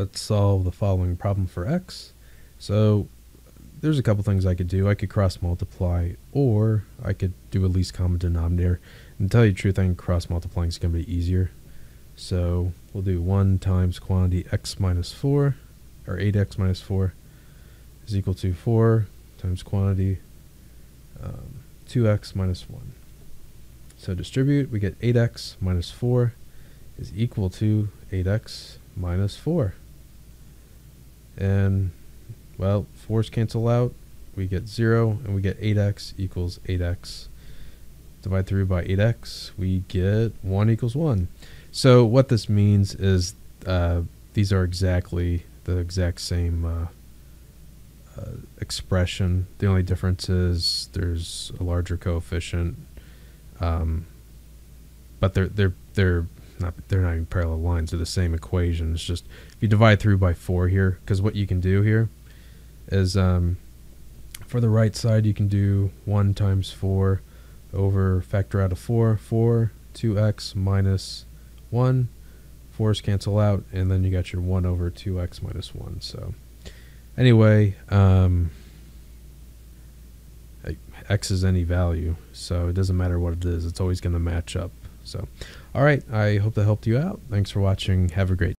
let's solve the following problem for x. So there's a couple things I could do. I could cross multiply, or I could do a least common denominator. And to tell you the truth, I think cross multiplying is going to be easier. So we'll do 1 times quantity x minus 4, or 8x minus 4, is equal to 4 times quantity um, 2x minus 1. So distribute, we get 8x minus 4 is equal to 8x minus 4. And, well, 4's cancel out. We get 0, and we get 8x equals 8x. Divide through by 8x, we get 1 equals 1. So what this means is uh, these are exactly the exact same uh, uh, expression. The only difference is there's a larger coefficient, um, but they're they're they're not they're not even parallel lines. They're the same equation. It's just if you divide through by four here, because what you can do here is um, for the right side you can do one times four over factor out of four, four, two x minus one. Fours cancel out, and then you got your one over two x minus one. So anyway, um, x is any value, so it doesn't matter what it is. It's always going to match up. So, all right. I hope that helped you out. Thanks for watching. Have a great